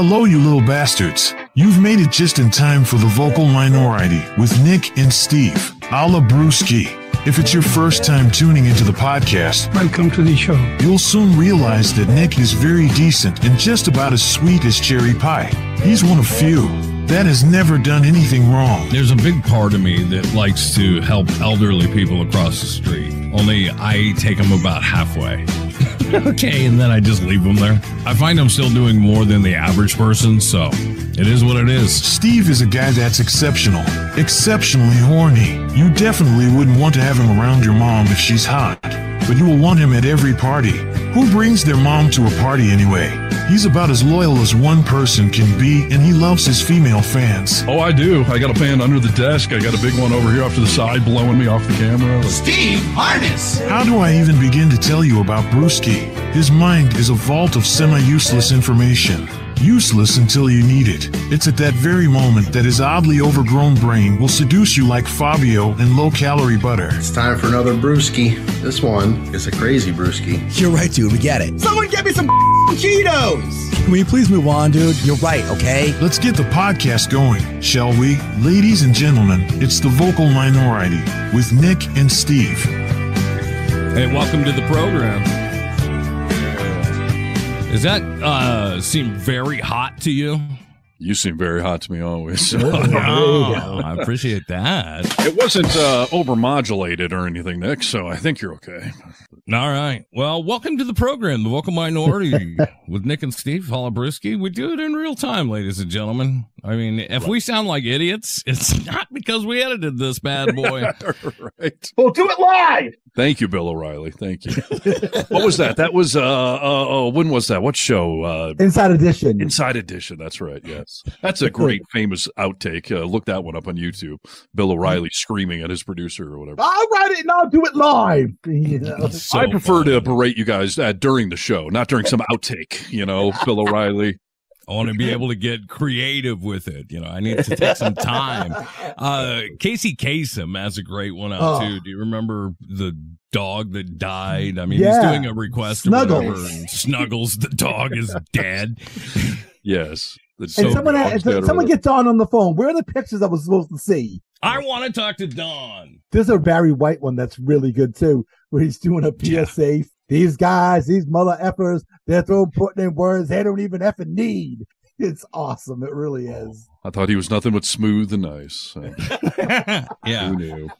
Hello, you little bastards. You've made it just in time for the vocal minority with Nick and Steve, a la Brewski. If it's your first time tuning into the podcast, Welcome to the show. you'll soon realize that Nick is very decent and just about as sweet as cherry pie. He's one of few that has never done anything wrong. There's a big part of me that likes to help elderly people across the street. Only I take them about halfway. okay, and then I just leave them there. I find I'm still doing more than the average person, so it is what it is. Steve is a guy that's exceptional, exceptionally horny. You definitely wouldn't want to have him around your mom if she's hot, but you will want him at every party. Who brings their mom to a party anyway? He's about as loyal as one person can be, and he loves his female fans. Oh, I do. I got a fan under the desk. I got a big one over here off to the side blowing me off the camera. Like, Steve Harness. How do I even begin to tell you about Brewski? His mind is a vault of semi useless information. Useless until you need it. It's at that very moment that his oddly overgrown brain will seduce you like Fabio and low calorie butter. It's time for another brewski. This one is a crazy brewski. You're right, dude. We get it. Someone get me some Cheetos. Can we please move on, dude? You're right, okay? Let's get the podcast going, shall we? Ladies and gentlemen, it's the vocal minority with Nick and Steve. Hey, welcome to the program. Does that uh, seem very hot to you? You seem very hot to me always. Oh, I appreciate that. it wasn't uh, overmodulated or anything, Nick, so I think you're okay. All right. Well, welcome to the program, The Vocal Minority, with Nick and Steve Holabrisky. We do it in real time, ladies and gentlemen. I mean, if we sound like idiots, it's not because we edited this bad boy. right. We'll do it live. Thank you, Bill O'Reilly. Thank you. what was that? That was, uh, uh, oh, when was that? What show? Uh, Inside Edition. Inside Edition. That's right. Yes. That's a great, famous outtake. Uh, look that one up on YouTube. Bill O'Reilly screaming at his producer or whatever. I'll write it and I'll do it live. You know? So I prefer to berate you guys uh, during the show, not during some outtake. You know, Bill O'Reilly. I want to be able to get creative with it. You know, I need to take some time. Uh, Casey Kasem has a great one out Oh. too. Do you remember the dog that died? I mean, Yeah. he's doing a request or whatever, Snuggles. and Snuggles, the dog, is dead. Yes. And someone, dead someone gets on on the phone. Where are the pictures I was supposed to see? I want to talk to Don. There's a Barry White one that's really good too, where he's doing a PSA. These guys, these mother effers, they're throwing putting in words they don't even effing need. It's awesome. It really is. I thought he was nothing but smooth and nice. so yeah. Who knew?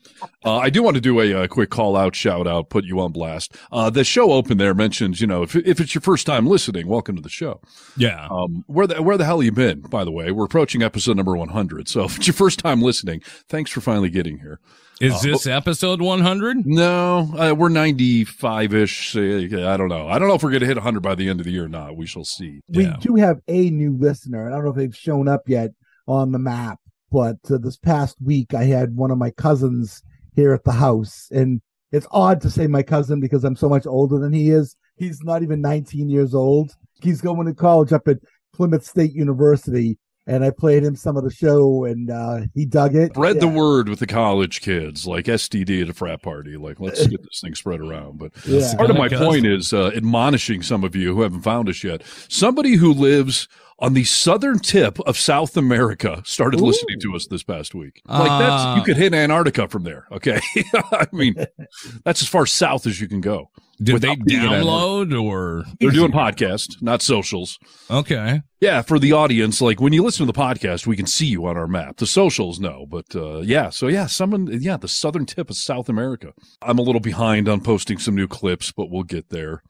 Uh, I do want to do a, uh quick call out, shout out, put you on blast. Uh, the show open there mentions, you know, if, if it's your first time listening, welcome to the show. Yeah. Um, where the where the hell you been? By the way, we're approaching episode number one hundred. So if it's your first time listening, thanks for finally getting here. Is this episode 100? No, uh, we're ninety five ish. I don't know. I don't know if we're going to hit hundred by the end of the year or not. We shall see. We Yeah. do have a new listener, and I don't know if they've shown up yet on the map. But uh, this past week, I had one of my cousins here at the house, and it's odd to say my cousin because I'm so much older than he is. He's not even 19 years old. He's going to college up at Plymouth State University, and I played him some of the show, and uh, he dug it. Spread the word with the college kids, like STD at a frat party. Like, let's get this thing spread around. But Yeah. part of my point is uh, admonishing some of you who haven't found us yet. Somebody who lives on the southern tip of South America started Ooh. listening to us this past week. Like Uh, that's you could hit Antarctica from there. Okay, I mean that's as far south as you can go. Did they download or? They're doing podcast, not socials. Okay. Yeah, for the audience, like when you listen to the podcast, we can see you on our map. The socials, no, but uh, yeah. So yeah, someone, yeah, the southern tip of South America. I'm a little behind on posting some new clips, but we'll get there.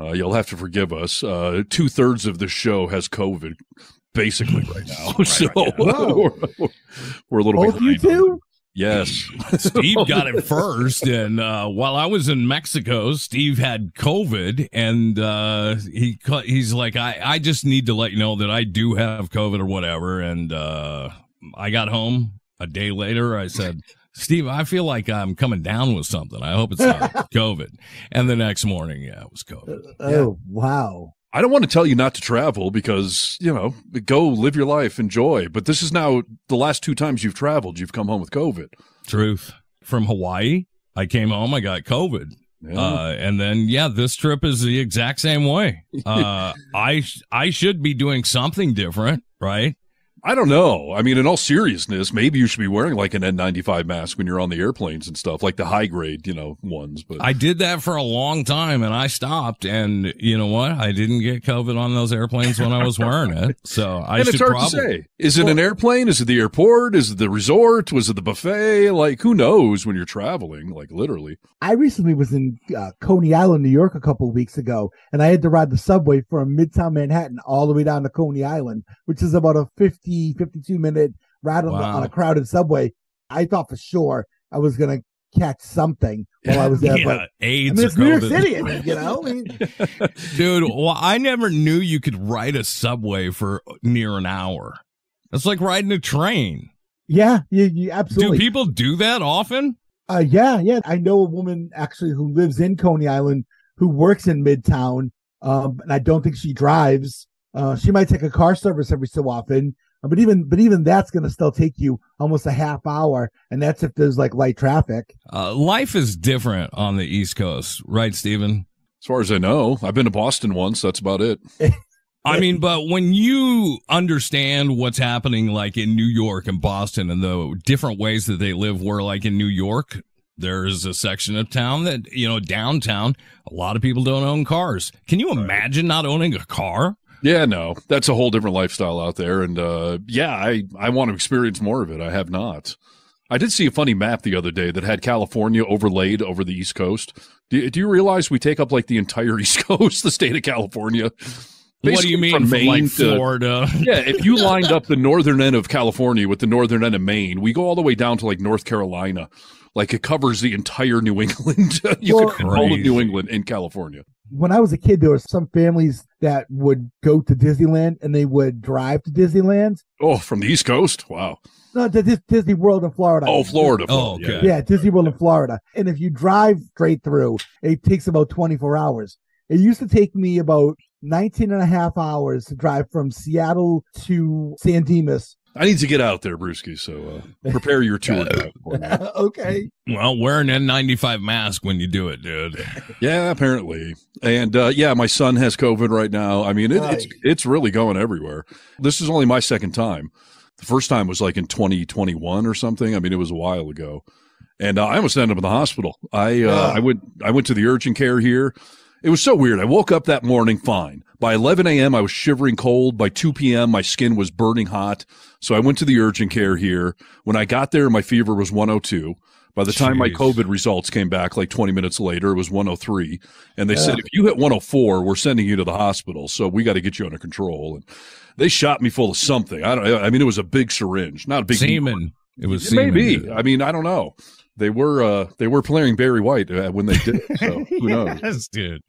Uh, you'll have to forgive us. Uh, Two thirds of the show has COVID, basically right now. so Whoa. we're, we're a little Both you behind. on two? Yes. Steve got it first, and uh, while I was in Mexico, Steve had COVID, and uh, he cu- he's like, I, I just need to let you know that I do have COVID or whatever. And uh, I got home a day later. I said, Steve, I feel like I'm coming down with something. I hope it's not COVID. And the next morning, yeah, it was COVID. Oh, wow. I don't want to tell you not to travel because, you know, go live your life, enjoy. But this is now the last two times you've traveled, you've come home with COVID. Truth. From Hawaii, I came home, I got COVID. Yeah. Uh, and then, yeah, this trip is the exact same way. Uh, I, sh- I should be doing something different, right? I don't know. I mean, in all seriousness, maybe you should be wearing like an N95 mask when you're on the airplanes and stuff, like the high grade, you know, ones. But I did that for a long time and I stopped. And you know what? I didn't get COVID on those airplanes when I was wearing it. So I and should it's hard probably. to say. Is it an airplane? Is it the airport? Is it the resort? Was it the buffet? Like, who knows when you're traveling? Like, literally. I recently was in uh, Coney Island, New York, a couple of weeks ago, and I had to ride the subway from Midtown Manhattan all the way down to Coney Island, which is about a 50, 52 minute ride on, the, on a crowded subway. I thought for sure I was going to catch something while I was there, Yeah, but I AIDS mean, or it's New York City, I mean, you know? I mean, Dude, well, I never knew you could ride a subway for near an hour. That's like riding a train. yeah, you, you Do people do that often? Uh, yeah, yeah. I know a woman actually who lives in Coney Island who works in Midtown. Um, and I don't think she drives. Uh, she might take a car service every so often, but even, but even that's going to still take you almost a half hour. And that's if there's like light traffic. Uh, life is different on the East Coast, right, Stephen? As far as I know, I've been to Boston once. That's about it. I mean, but when you understand what's happening like in New York and Boston and the different ways that they live, where like in New York, there's a section of town that, you know, downtown, a lot of people don't own cars. Can you imagine not owning a car? Yeah, no, that's a whole different lifestyle out there. And, uh, yeah, I, I want to experience more of it. I have not. I did see a funny map the other day that had California overlaid over the East Coast. Do, do you realize we take up like the entire East Coast, the state of California? what do you mean from from, like Maine to- Florida? yeah, if you lined up the northern end of California with the northern end of Maine, we go all the way down to like North Carolina. Like it covers the entire New England. you Well- could fit all of New England in California. When I was a kid, there were some families that would go to Disneyland and they would drive to Disneyland. Oh, from the East Coast? Wow. No, to Dis- Disney World in Florida. Oh, Florida. Oh, Florida, okay. Yeah, Disney World in Florida. And if you drive straight through, it takes about 24 hours. It used to take me about 19 and a half hours to drive from Seattle to San Dimas. I need to get out there, Brewski. So uh, prepare your tour. guide okay. Well, wear an N95 mask when you do it, dude. yeah, apparently. And uh, yeah, my son has COVID right now. I mean, it, it's Right. it's really going everywhere. This is only my second time. The first time was like in 2021 or something. I mean, it was a while ago. And uh, I almost ended up in the hospital. I uh, Ugh. I went I went to the urgent care here. It was so weird. I woke up that morning fine. By 11 a.m., I was shivering cold. By 2 p.m., my skin was burning hot. So I went to the urgent care here. When I got there, my fever was 102. By the time my COVID results came back, like 20 minutes later, it was 103. And they said, if you hit 104, we're sending you to the hospital. So we got to get you under control. And they shot me full of something. I don't, I mean, it was a big syringe, not a big Semen. It was it semen. may be. dude. I mean, I don't know. They were uh they were playing Barry White uh, when they did it. So who knows? yes, dude.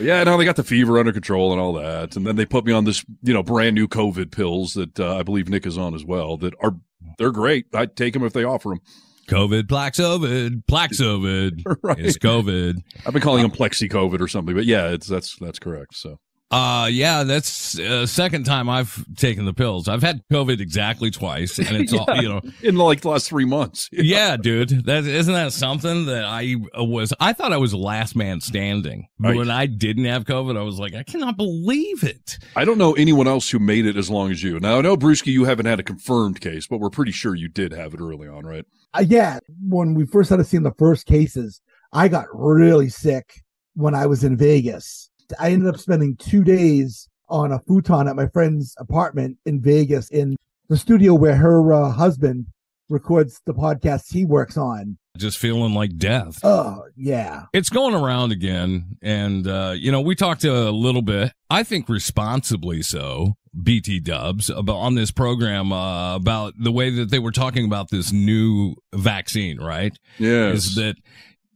Yeah, now they got the fever under control and all that, and then they put me on this you know brand new COVID pills that uh, I believe Nick is on as well. That are they're great. I'd take them if they offer them. COVID, Paxlovid, Paxlovid Right. is COVID. I've been calling them Plexi COVID or something, but yeah, it's that's that's correct. So Uh, yeah, that's uh, second time I've taken the pills. I've had COVID exactly twice, and it's all you know. in like the last three months, Yeah, dude, that isn't that something that I uh, was. I thought I was last man standing, but Right. when I didn't have COVID, I was like, I cannot believe it. I don't know anyone else who made it as long as you. Now I know Brewski, you haven't had a confirmed case, but we're pretty sure you did have it early on, right? Uh, yeah. When we first started seeing the first cases, I got really sick when I was in Vegas. I ended up spending two days on a futon at my friend's apartment in Vegas in the studio where her uh, husband records the podcast he works on. Just feeling like death. Oh, yeah. It's going around again. And, uh, you know, we talked a little bit, I think responsibly so, BT dubs about on this program, uh, about the way that they were talking about this new vaccine, right? Yeah, Is that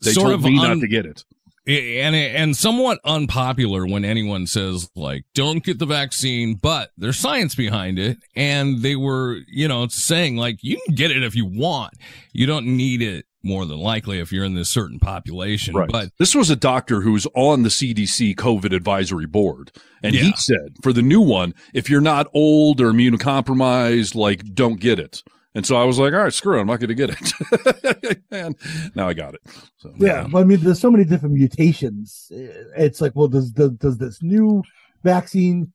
they sort told of me un- not to get it. And and somewhat unpopular when anyone says like don't get the vaccine but there's science behind it and they were you know saying like you can get it if you want you don't need it more than likely if you're in this certain population Right. but this was a doctor who was on the CDC COVID advisory board. And he said for the new one, if you're not old or immunocompromised, like don't get it. And so I was like, all right, screw it. I'm not going to get it. and now I got it. So, Yeah, but I mean, there's so many different mutations. It's like, well, does does, does this new vaccine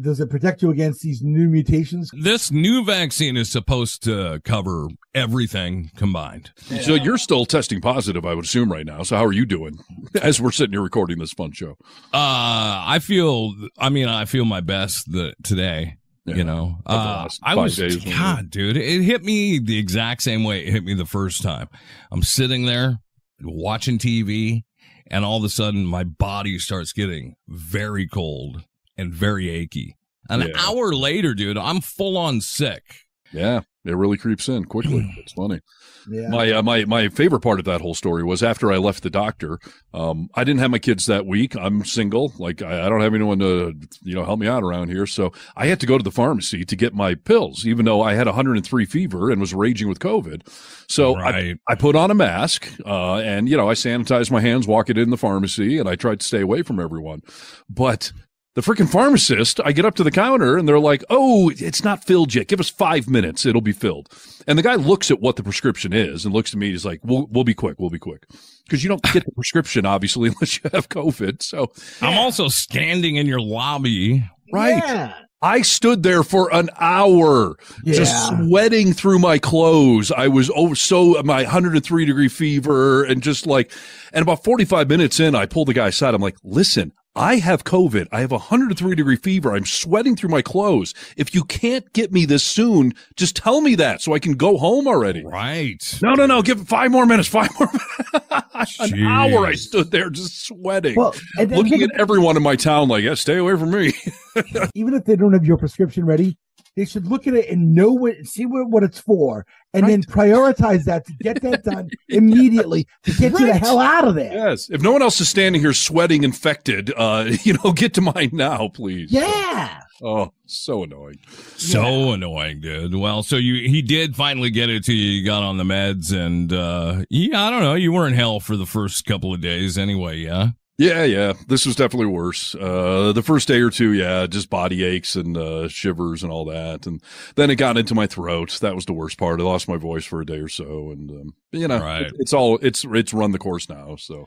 does it protect you against these new mutations? This new vaccine is supposed to cover everything combined. So you're still testing positive, I would assume, right now. So how are you doing as we're sitting here recording this fun show? Uh, I feel, I mean, I feel my best the, today. Yeah. You know, uh, I was. God, dude, it hit me the exact same way it hit me the first time. I'm sitting there watching TV and all of a sudden my body starts getting very cold and very achy. An Yeah. hour later, dude, I'm full on sick. Yeah, it really creeps in quickly. It's funny. Yeah. My uh, my my favorite part of that whole story was after I left the doctor. Um, I didn't have my kids that week. I'm single. Like I, I don't have anyone to you know help me out around here. So I had to go to the pharmacy to get my pills, even though I had 103 fever and was raging with COVID. So I, Right. I put on a mask uh, and you know I sanitized my hands, walk it in the pharmacy, and I tried to stay away from everyone. But the freaking pharmacist, I get up to the counter and they're like, "Oh, it's not filled yet. Give us five minutes, it'll be filled." And the guy looks at what the prescription is and looks at me. He's like, "We'll we'll be quick. We'll be quick." Because you don't get the prescription, obviously, unless you have COVID. So, I'm also standing in your lobby. right. Yeah. I stood there for an hour, just sweating through my clothes. I was over so my 103 degree fever and just like, and about 45 minutes in, I pulled the guy aside. I'm like, listen, I have COVID. I have a 103 degree fever. I'm sweating through my clothes. If you can't get me this soon, just tell me that so I can go home already. Right. No, no, no. Give it five more minutes. Five more minutes. An hour I stood there just sweating. Well, and, and looking at everyone in my town like, yeah, stay away from me. even if they don't have your prescription ready, they should look at it and know what, see what, what it's for, and then prioritize that to get that done immediately to get you the hell out of there. Yes. If no one else is standing here sweating infected, uh, you know, get to mine now, please. Yeah. Oh, so annoying. So annoying, dude. Well, so you he did finally get it to you. You got on the meds, and uh yeah, I don't know. You were in hell for the first couple of days, anyway. Yeah. Yeah, yeah. This was definitely worse. Uh, the first day or two, yeah, just body aches and, uh, shivers and all that. And then it got into my throat. That was the worst part. I lost my voice for a day or so. And, um, you know, Right. it- it's all, it's, it's run the course now. So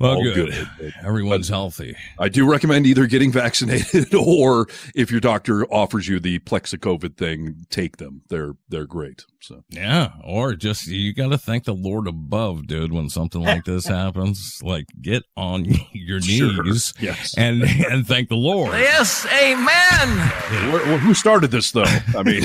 Well, all good. good. Everyone's healthy. I do recommend either getting vaccinated or if your doctor offers you the Plexicovid thing, take them. They're, they're great. So. Yeah. Or just you got to thank the Lord above, dude. When something like this happens, like get on your Sure. knees Yes. and and thank the Lord. Yes, amen. Where- where- who started this though? I mean,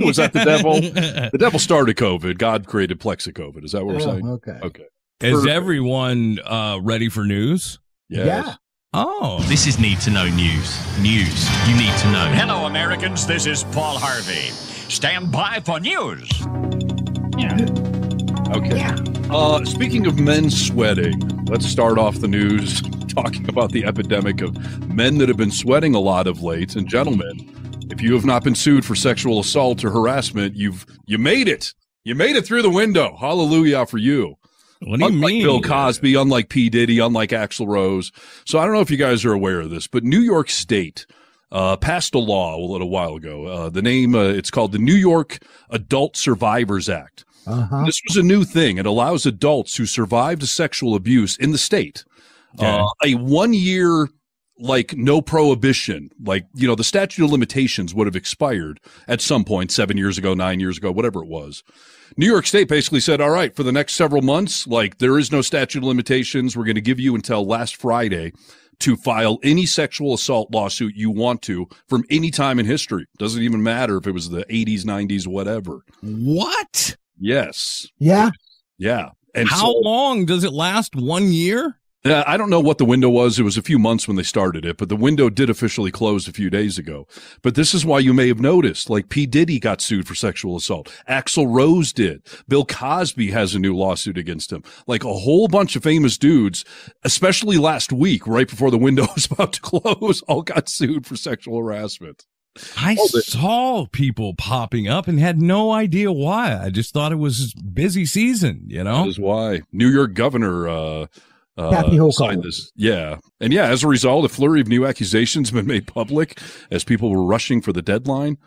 was that the devil? The devil started COVID. God created Plexicovid. Is that what we're Oh, saying? okay. Okay. Is Perfect. everyone uh ready for news? Yes. Yeah. Oh, This is Need to Know News. News you need to know. Hello, Americans. This is Paul Harvey. Stand by for news. Okay. Uh, speaking of men sweating, let's start off the news talking about the epidemic of men that have been sweating a lot of late. And gentlemen, if you have not been sued for sexual assault or harassment, you've you made it. You made it through the window. Hallelujah for you. What do you unlike mean? Bill Cosby, unlike P. Diddy, unlike Axl Rose. So I don't know if you guys are aware of this, but New York State uh, passed a law a little while ago. Uh, the name, uh, it's called the New York Adult Survivors Act. Uh-huh. This was a new thing. It allows adults who survived sexual abuse in the state Okay. uh, a one year, like no prohibition, like, you know, the statute of limitations would have expired at some point, seven years ago, nine years ago, whatever it was. New York State basically said, all right, for the next several months, like there is no statute of limitations. We're going to give you until last Friday to file any sexual assault lawsuit you want to from any time in history. Doesn't even matter if it was the 80s, 90s, whatever. What? Yes. Yeah. Yeah. And How so- long does it last? One year? Uh, I don't know what the window was. It was a few months when they started it, but the window did officially close a few days ago. But this is why you may have noticed, like P. Diddy got sued for sexual assault. Axl Rose did. Bill Cosby has a new lawsuit against him. Like a whole bunch of famous dudes, especially last week, right before the window was about to close, all got sued for sexual harassment. I saw people popping up and had no idea why. I just thought it was busy season, you know? That is why New York governor, uh, Kathy Hochul. signed this. Yeah. And yeah, as a result, a flurry of new accusations have been made public as people were rushing for the deadline.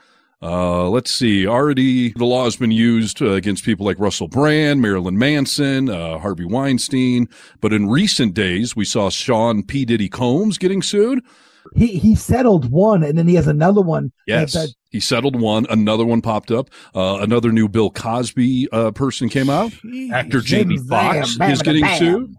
Uh, let's see. Already, the law has been used uh, against people like Russell Brand, Marilyn Manson, uh, Harvey Weinstein. But in recent days, we saw Sean P. Diddy Combs getting sued. He he settled one, and then he has another one. Yes, that- he settled one. Another one popped up. Uh, another new Bill Cosby uh, person came out. Actor Jamie Foxx is getting bam. sued.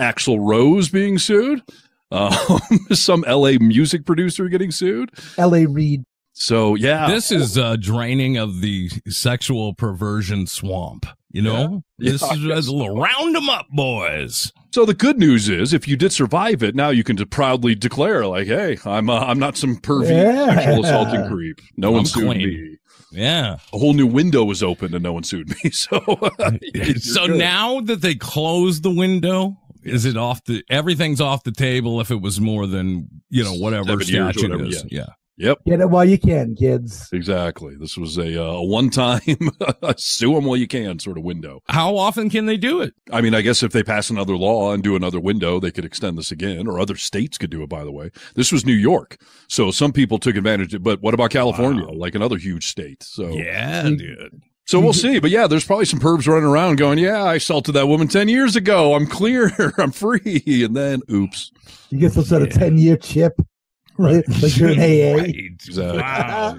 Axl Rose being sued. Um, some LA music producer getting sued. L.A. Reid. So yeah, This is uh, draining of the sexual perversion swamp. You know, Yeah. this Yeah, is yes. a little round 'em up, boys. So the good news is, if you did survive it, now you can proudly declare, like, "Hey, I'm uh, I'm not some pervy Yeah. sexual assaulting creep. No one I'm sued clean. me. Yeah. A whole new window was opened, and no one sued me. So, so good. now that they closed the window, is it off the everything's off the table if it was more than you know whatever Seven years or statute whatever, is? yeah. Yeah. Yep, Get it while you can, kids. exactly. This was a uh, a one time sue them while you can sort of window. How often can they do it? I mean, I guess if they pass another law and do another window, they could extend this again, or other states could do it. By the way, this was New York, so some people took advantage. of it. But what about California, Wow. like another huge state? So Yeah, dude. So we'll see. But yeah, there's probably some pervs running around going, yeah, I assaulted that woman 10 years ago. I'm clear. I'm free. And then, oops. You get some sort of ten year chip, like, like you're in AA. Right. Exactly. Wow.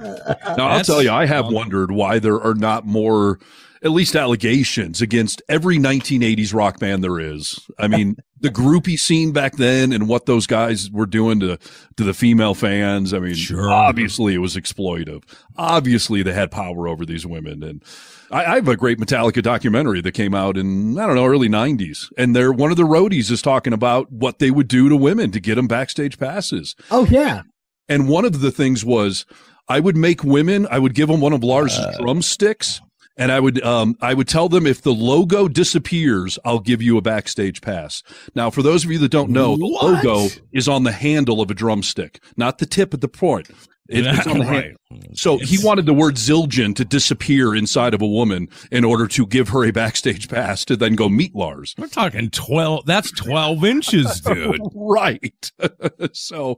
Now, I'll tell you, I have wondered why there are not more, at least allegations against every 1980s rock band there is. I mean, the groupie scene back then and what those guys were doing to, to the female fans. I mean, Sure. obviously it was exploitive. Obviously they had power over these women. And I, I have a great Metallica documentary that came out in, I don't know, early 90s. And they're, one of the roadies is talking about what they would do to women to get them backstage passes. Oh yeah, And one of the things was I would make women, I would give them one of Lars' uh. drumsticks. And I would, um, I would tell them if the logo disappears, I'll give you a backstage pass. Now, for those of you that don't know, the logo is on the handle of a drumstick, not the tip at the point. It- it's on the hand. right. So he wanted the word Zildjian to disappear inside of a woman in order to give her a backstage pass to then go meet Lars. We're talking twelve. That's twelve inches, dude. Right. so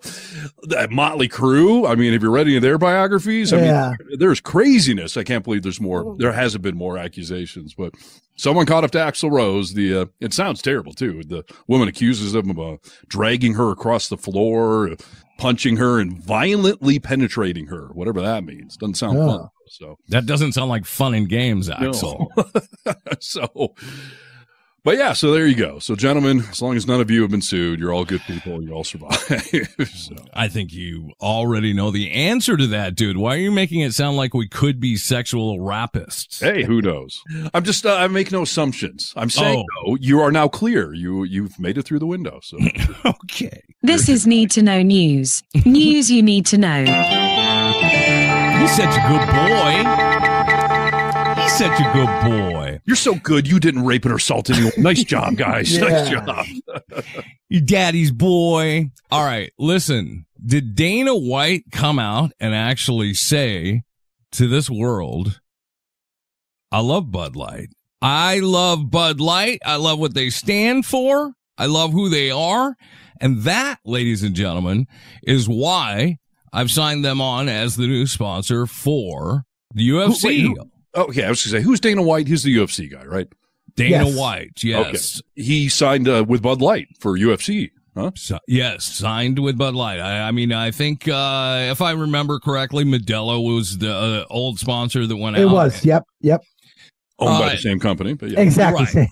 that Motley Crue, I mean, if you read any of their biographies, I Yeah. mean, there's craziness. I can't believe there's more. There hasn't been more accusations, but someone caught up to Axl Rose. The, uh, it sounds terrible too. The woman accuses him of uh, dragging her across the floor, punching her and violently penetrating her, whatever that means. Doesn't sound Yeah. fun. So, That doesn't sound like fun and games, no. Axl. so, but yeah, so there you go. So, gentlemen, as long as none of you have been sued, you're all good people. You all survive. so. I think you already know the answer to that, dude. Why are you making it sound like we could be sexual rapists? Hey, who knows? I'm just uh, I make no assumptions. I'm saying Oh. though, you are now clear. You you've made it through the window. So Okay. This is Need to Know News. News you need to know. He's such a good boy. He's such a good boy. you're so good. You didn't rape and assault anyone. Nice job, guys. Nice job. You daddy's boy. All right, listen. Did Dana White come out and actually say to this world, I love Bud Light. I love Bud Light. I love what they stand for. I love who they are. And that, ladies and gentlemen, is why I've signed them on as the new sponsor for the UFC. wait, who- Okay, I was gonna say who's Dana White? He's the UFC guy, right? Dana Yes. White. Yes. He signed uh, with Bud Light for UFC. Huh? So, yes, signed with Bud Light. I, I mean, I think uh, if I remember correctly, Modelo was the uh, old sponsor that went it out. It was. Yep, yep, Owned by Uh, the same company, but yeah. exactly. Right.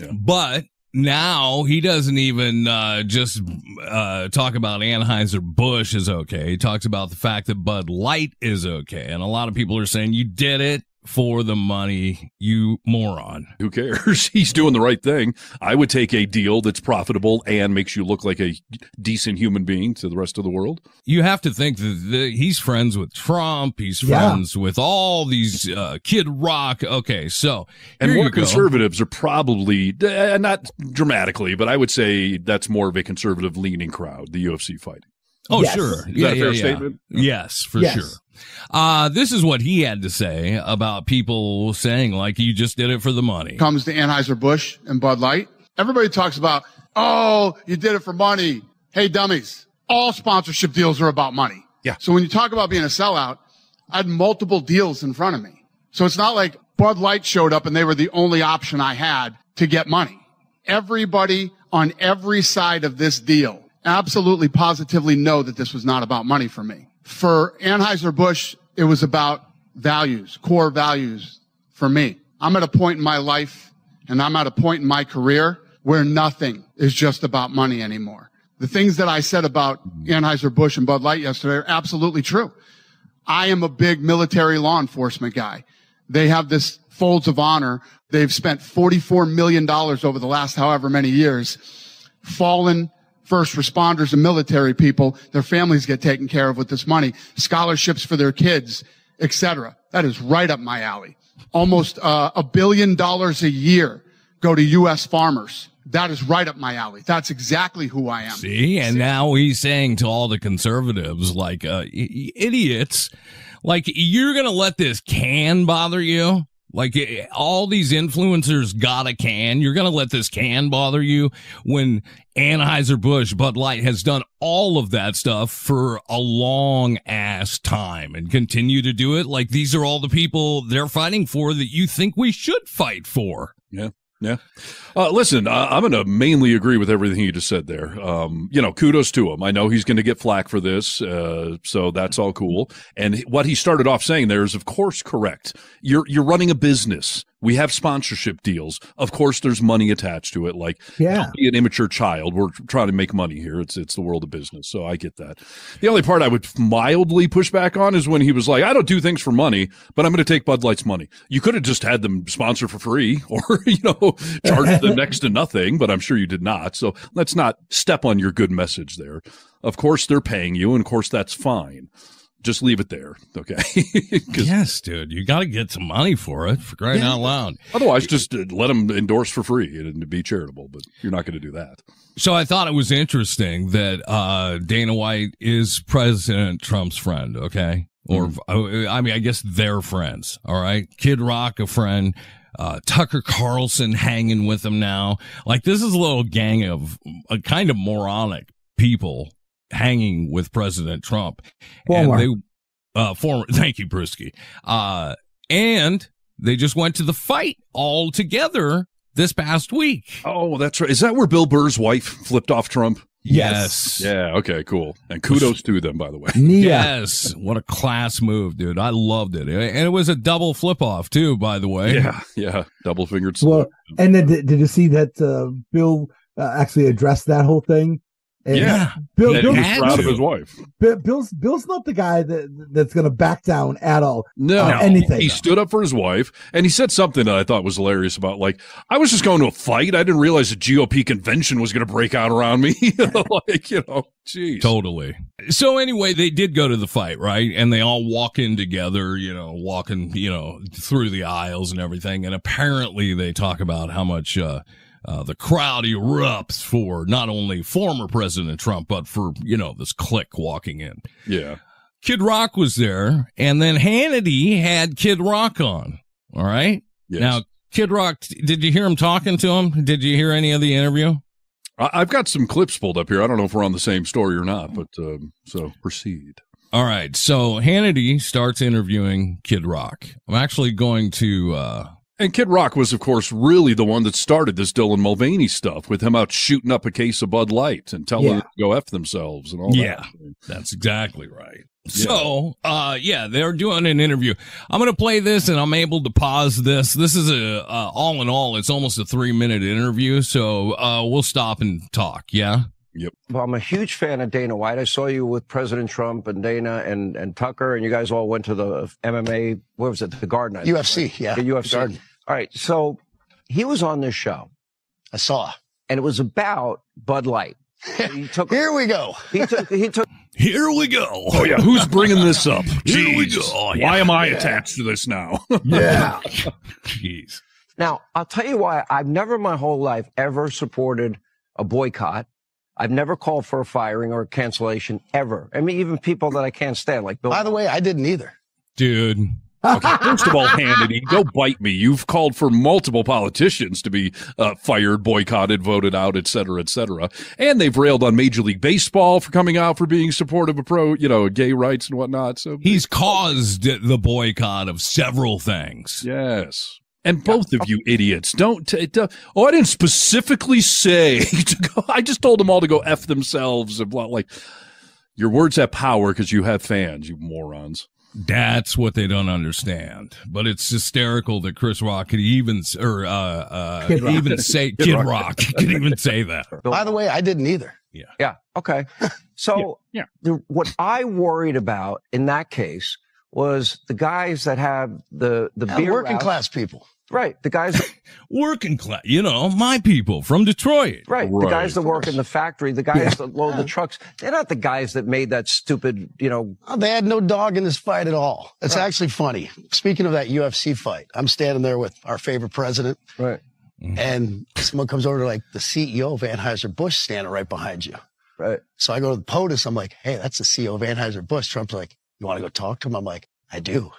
same. But now he doesn't even uh, just uh, talk about Anheuser Busch is okay. He talks about the fact that Bud Light is okay, and a lot of people are saying you did it for the money, you moron. Who cares? He's doing the right thing. I would take a deal that's profitable and makes you look like a decent human being to the rest of the world. You have to think that the, he's friends with Trump. He's Yeah. friends with all these uh, Kid Rock. Okay, so And more conservatives are probably uh, not dramatically, but I would say that's more of a conservative leaning crowd. The UFC fight. Oh, Yes. sure. Is yeah, that a yeah, fair yeah. statement? Yes, for Yes. sure. Uh, this is what he had to say about people saying, like, you just did it for the money. comes to Anheuser-Busch and Bud Light. Everybody talks about, oh, you did it for money. Hey, dummies. All sponsorship deals are about money. Yeah. So when you talk about being a sellout, I had multiple deals in front of me. So it's not like Bud Light showed up and they were the only option I had to get money. Everybody on every side of this deal absolutely positively know that this was not about money for me. For Anheuser-Busch, it was about values, core values for me. I'm at a point in my life and I'm at a point in my career where nothing is just about money anymore. The things that I said about Anheuser-Busch and Bud Light yesterday are absolutely true. I am a big military law enforcement guy. They have this folds of honor. They've spent $44 million over the last however many years. Fallen first responders and military people, their families get taken care of with this money. Scholarships for their kids, etc. That is right up my alley. Almost uh, a billion dollars a year go to U.S. farmers. That is right up my alley. That's exactly who I am. See, and now he's saying to all the conservatives, like uh, idiots, like you're gonna let this can bother you. Like all these influencers got a can. You're gonna let this can bother you when Anheuser Busch, Bud Light has done all of that stuff for a long ass time and continue to do it. Like these are all the people they're fighting for that you think we should fight for. Yeah. Yeah. Uh, listen, uh, I'm going to mainly agree with everything you just said there. Um, you know, kudos to him. I know he's going to get flack for this. Uh, so that's all cool. And what he started off saying there is, of course, correct. You're, you're running a business. We have sponsorship deals. Of course, there's money attached to it. Like, Yeah. be an immature child. We're trying to make money here. It's, it's the world of business. So I get that. The only part I would mildly push back on is when he was like, I don't do things for money, but I'm going to take Bud Light's money. You could have just had them sponsor for free or, you know, charge them next to nothing, but I'm sure you did not. So let's not step on your good message there. Of course, they're paying you, and of course, that's fine. Just leave it there. Okay. Yes, dude, you got to get some money for it for crying Yeah. out loud. Otherwise, just uh, let them endorse for free and be charitable, but you're not going to do that. So I thought it was interesting that uh, Dana White is President Trump's friend, okay? Or, uh, I mean, I guess they're friends, all right? Kid Rock, a friend. Uh, Tucker Carlson hanging with him now. Like, this is a little gang of a kind of moronic people hanging with President Trump. Former. And they, uh, former, thank you, Brewski. Uh, and they just went to the fight all together this past week. Oh, that's right. Is that where Bill Burr's wife flipped off Trump? Yes. Yeah. Okay. Cool. And kudos to them, by the way. Yes. What a class move, dude. I loved it. And it was a double flip off, too, by the way. Yeah. Yeah. Double fingered. Well, and then did, did you see that uh, Bill uh, actually addressed that whole thing? And Yeah. Bill, That Bill, he was proud of his wife. Bill- Bill's Bill's not the guy that that's going to back down at all. No, on anything. He stood up for his wife, and he said something that I thought was hilarious about like I was just going to a fight. I didn't realize a GOP convention was going to break out around me. like you know, jeez. Totally. So anyway, they did go to the fight, right? And they all walk in together, you know, walking, you know, through the aisles and everything. And apparently they talk about how much, uh, uh, the crowd erupts for not only former President Trump, but for, you know, this clique walking in. Yeah. Kid Rock was there, and then Hannity had Kid Rock on. All right. Yes. Now, Kid Rock, did you hear him talking to him? Did you hear any of the interview? I- I've got some clips pulled up here. I don't know if we're on the same story or not, but um, so proceed. All right. So Hannity starts interviewing Kid Rock. I'm actually going to, uh, And Kid Rock was, of course, really the one that started this Dylan Mulvaney stuff with him out shooting up a case of Bud Light and telling Yeah. them to go F themselves and all Yeah. that. That's exactly right. So, uh, yeah, they're doing an interview. I'm going to play this and I'm able to pause this. This is a, uh, all in all, it's almost a three minute interview. So, uh, we'll stop and talk. Yeah. Yep. Well, I'm a huge fan of Dana White. I saw you with President Trump and Dana and, and Tucker, and you guys all went to the MMA. What was it? The Garden. I think, UFC, right? yeah. The UFC. Garden. All right. So he was on this show. I saw. And it was about Bud Light. He took, Here we go. He took. He took. Here we go. Oh yeah, who's bringing this up? Here we Jeez. go. Oh, why am I Yeah. attached to this now? Yeah. Jeez. Now, I'll tell you why I've never in my whole life ever supported a boycott. I've never called for a firing or a cancellation ever. I mean, even people that I can't stand, like Bill. By the way, I didn't either. Dude. Okay, first of all, Hannity, go bite me. You've called for multiple politicians to be uh, fired, boycotted, voted out, et cetera, et cetera. And they've railed on Major League Baseball for coming out for being supportive of pro, you know, gay rights and whatnot. So he's caused the boycott of several things. Yes. And both of you idiots don't. T- t- oh, I didn't specifically say to go. I just told them all to go f themselves and blah. Like your words have power because you have fans. You morons. That's what they don't understand. But it's hysterical that Chris Rock could even or uh, uh Kid Rock. even say Kid Kid Rock. Rock could even say that. By the way, I didn't either. Yeah. Yeah. Okay. So Yeah, The, what I worried about in that case was the guys that have the the Yeah, beer working routes- class people. Right. The guys. Working class, you know, my people from Detroit. Right. The guys that work in the factory, the guys that load the trucks, they're not the guys that made that stupid, you know. Oh, they had no dog in this fight at all. It's actually funny. Speaking of that UFC fight, I'm standing there with our favorite president. Right. Mm-hmm. And someone comes over to like the CEO of Anheuser-Busch standing right behind you. Right. So I go to the POTUS. I'm like, hey, that's the CEO of Anheuser-Busch. Trump's like, you want to go talk to him? I'm like, I do.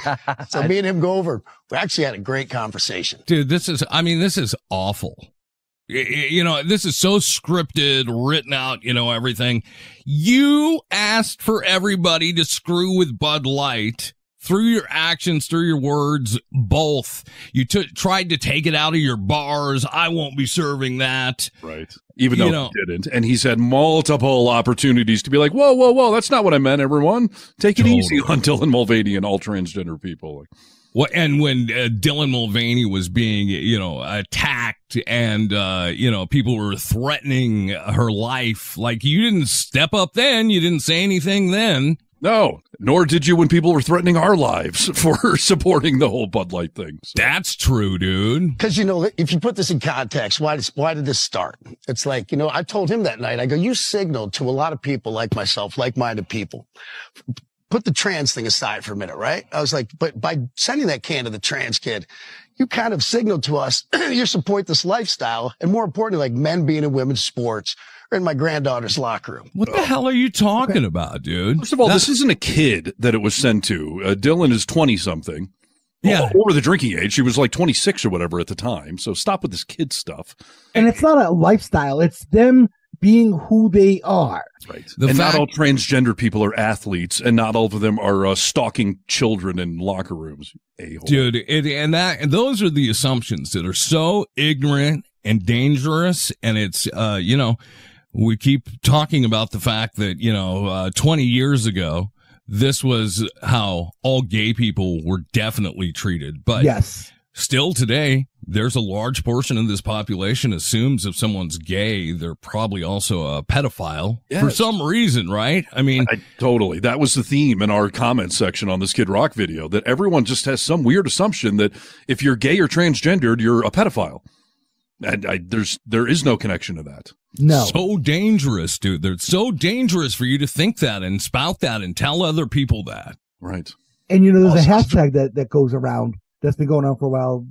so me and him go over. We actually had a great conversation. Dude, this is, I mean, this is awful. You know, this is so scripted, written out, you know, everything. You asked for everybody to screw with Bud Light through your actions, through your words, both. You took, tried to take it out of your bars. I won't be serving that. Right. Even You though know- he didn't. And he's had multiple opportunities to be like, whoa, whoa, whoa, that's not what I meant, everyone. Take it easy on Dylan Mulvaney and all transgender people. Like, Well, and when uh, Dylan Mulvaney was being, you know, attacked and, uh, you know, people were threatening her life, like you didn't step up then. You didn't say anything then. No, nor did you when people were threatening our lives for supporting the whole Bud Light thing. So, That's true, dude. Because, you know, if you put this in context, why, does, why did this start? It's like, you know, I told him that night, I go, you signaled to a lot of people like myself, like-minded people. Put the trans thing aside for a minute, right? I was like, but by sending that can to the trans kid, you kind of signaled to us you support this lifestyle. And more importantly, like men being in women's sports or in my granddaughter's locker room. What the hell are you talking about, dude? first of all, That- this isn't a kid that it was sent to. Uh, Dylan is 20 something. Yeah. Over the drinking age. She was like 26 or whatever at the time. So stop with this kid stuff. And it's not a lifestyle, it's them being who they are. Right. The and fact- not all transgender people are athletes, and not all of them are uh, stalking children in locker rooms. A-hole. dude it, and that and those are the assumptions that are so ignorant and dangerous and it's uh you know we keep talking about the fact that you know uh 20 years ago this was how all gay people were definitely treated but yes. still today there's a large portion of this population assumes if someone's gay they're probably also a pedophile for some reason right i mean I, totally. That was the theme in our comment section on this Kid Rock video that everyone just has some weird assumption that if you're gay or transgendered, you're a pedophile. And I, there's there is no connection to that. No. So dangerous, dude. They're so dangerous for you to think that and spout that and tell other people that. Right. And you know, there's a hashtag that, that goes around that's been going on for a while.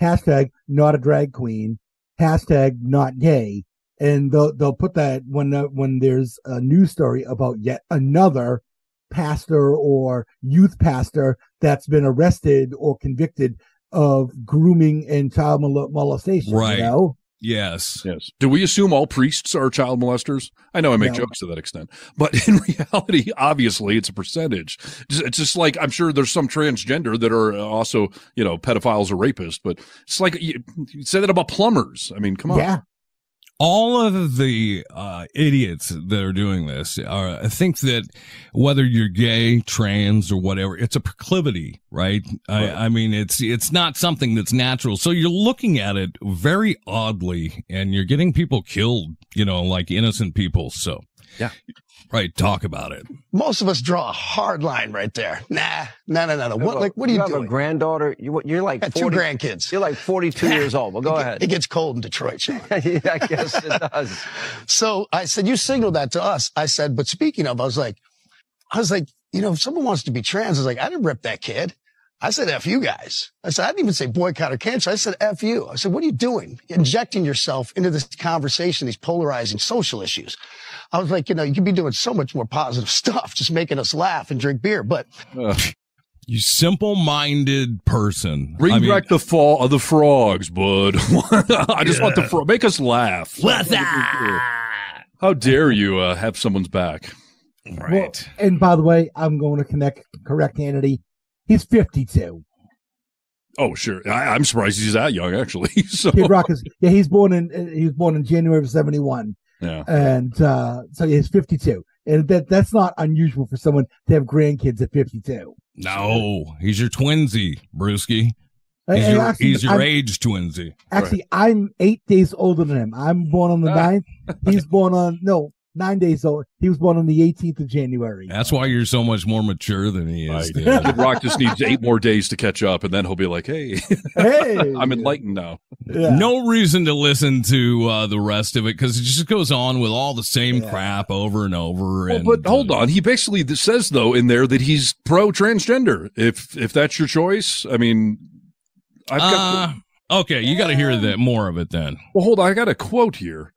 Hashtag not a drag queen. Hashtag not gay. And they'll, they'll put that when, uh, when there's a news story about yet another pastor or youth pastor that's been arrested or convicted of grooming and child molestation. Right. You know? Yes. Yes. Do we assume all priests are child molesters? I know I make No. jokes to that extent, but in reality, obviously, it's a percentage. It's it's just like I'm sure there's some transgender that are also, you know, pedophiles or rapists, but it's like you, you say that about plumbers. I mean, come on. Yeah. All of the uh, idiots that are doing this are think that whether you're gay, trans, or whatever, it's a proclivity, right? I, I mean, it's it's not something that's natural. So you're looking at it very oddly, and you're getting people killed, you know, like innocent people. So Yeah. right, talk about it. Most of us draw a hard line right there. Nah, no, no, no, no. What, like, what are you, have doing? a granddaughter. You, you're like Got two grandkids. You're like 42 years old. Well, go It- ahead. It gets cold in Detroit, Sean. yeah, I guess it does. So I said, you signaled that to us. I said, but speaking of, I was like, I was like, you know, if someone wants to be trans, I was like, I didn't rip that kid. I said, F you guys. I said, I didn't even say boycott or cancel. I said, F you. I said, what are you doing? Injecting yourself into this conversation, these polarizing social issues. I was like, you know, you could be doing so much more positive stuff, just making us laugh and drink beer. But Ugh. You simple-minded person. Bring I mean, back the fall of the frogs, bud. I just want the frog. Make us laugh. What's How dare you uh, have someone's back? Right. And by the way, I'm going to connect correct Hannity. He's 52. Oh, sure. I, I'm surprised he's that young, actually. so, Kid Rock is yeah. He's born in uh, he was born in January of 71, yeah. and uh, so he's 52. And that that's not unusual for someone to have grandkids at 52. No, he's your twinsy, Brewski. He's your, actually, he's your age twinsy. Actually, I'm eight days older than him. I'm born on the ninth. He's born on no nine days old. He was born on the 18th of January. That's why you're so much more mature than he is. dude. Kid Rock just needs eight more days to catch up, and then he'll be like, "Hey, Hey, I'm enlightened now." Yeah. No reason to listen to uh, the rest of it because it just goes on with all the same crap over and over. Well, and, but hold on, he basically says though in there that he's pro transgender. If if that's your choice, I mean, I've got. Uh, okay, you got to hear that more of it then. Well, hold on. I got a quote here.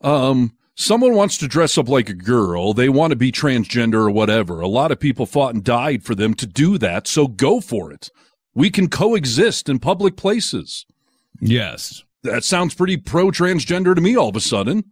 Um, someone wants to dress up like a girl. They want to be transgender or whatever. A lot of people fought and died for them to do that. So go for it. We can coexist in public places. Yes. That sounds pretty pro transgender to me all of a sudden.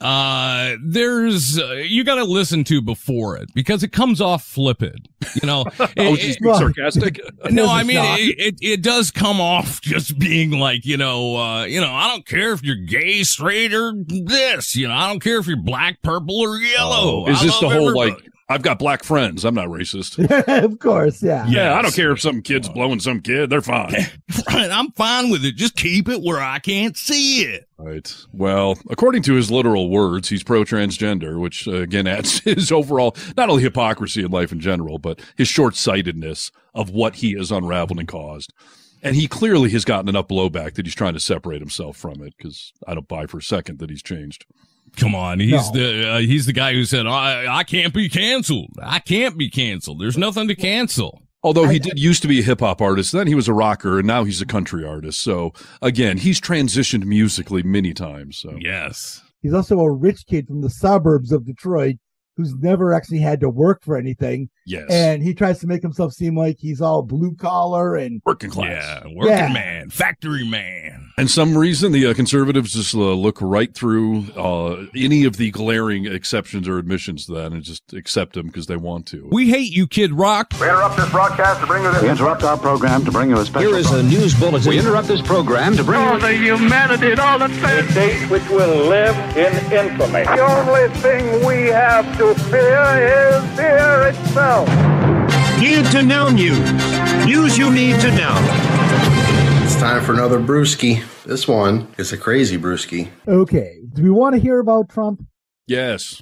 Uh, there's uh, you got to listen to before it because it comes off flippant. You know, oh, It- he's it- sarcastic. no, I mean it, it. It does come off just being like you know, uh, you know. I don't care if you're gay, straight, or this. You know, I don't care if you're black, purple, or yellow. Is I this the whole everybody. like? I've got black friends. I'm not racist. of course, yeah. Yeah, I don't care if some kid's blowing some kid. They're fine. Right, I'm fine with it. Just keep it where I can't see it. Right. Well, according to his literal words, he's pro transgender, which uh, again adds his overall not only hypocrisy in life in general, but his short sightedness of what he has unraveled and caused. And he clearly has gotten enough blowback that he's trying to separate himself from it because I don't buy for a second that he's changed. Come on, he's No. the uh, he's the guy who said I I can't be canceled. I can't be canceled. There's nothing to cancel. Although he did used to be a hip hop artist, then he was a rocker, and now he's a country artist. So again, he's transitioned musically many times. So Yes. He's also a rich kid from the suburbs of Detroit who's never actually had to work for anything. yes, And he tries to make himself seem like he's all blue collar and working class. Yeah, working Yeah. man, factory man. And some reason the uh, conservatives just uh, look right through uh, any of the glaring exceptions or admissions to that and just accept them because they want to. We hate you, Kid Rock. We interrupt this broadcast to bring you this. We interrupt our program to bring you a special. Here is a news bulletin. We interrupt this program to bring you. the humanity and all that A date which will live in infamy. The only thing we have to fear is fear itself. Need to know news. News you need to know. It's time for another brewski. This one is a crazy brewski. okay. Do we want to hear about Trump? Yes.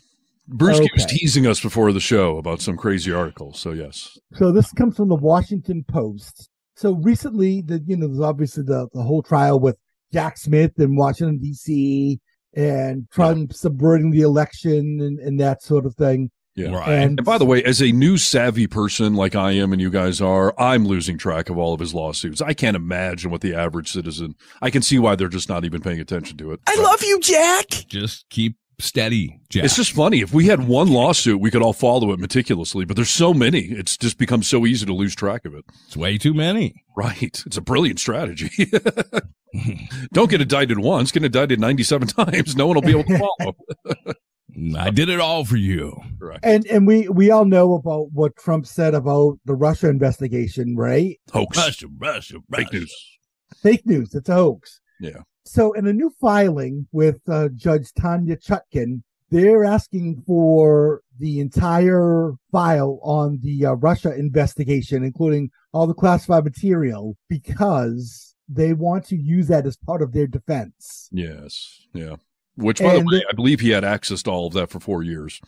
Brewski was Okay. teasing us before the show about some crazy article. So, yes. So this comes from the Washington Post. So recently, the you know, there's obviously the, the whole trial with Jack Smith in Washington D.C. and trying Trump subverting the election and, and that sort of thing. Yeah. Right. And, And by the way, as a news savvy person like I am and you guys are, I'm losing track of all of his lawsuits. I can't imagine what the average citizen, I can see why they're just not even paying attention to it. I love you, Jack. Just keep steady, Jack. It's just funny. If we had one lawsuit, we could all follow it meticulously, but there's so many. It's just become so easy to lose track of it. it's way too many. Right. It's a brilliant strategy. Don't get indicted once, get indicted 97 times. No one will be able to follow. I did it all for you. right. and and we we all know about what Trump said about the Russia investigation, right? Hoax. Russia, Russia, Fake news. Fake news. It's a hoax. Yeah. So, in a new filing with uh, Judge Tanya Chutkin, they're asking for the entire file on the uh, Russia investigation, including all the classified material, because they want to use that as part of their defense. Yes. Yeah. Which, by And- the way, I believe he had access to all of that for four years.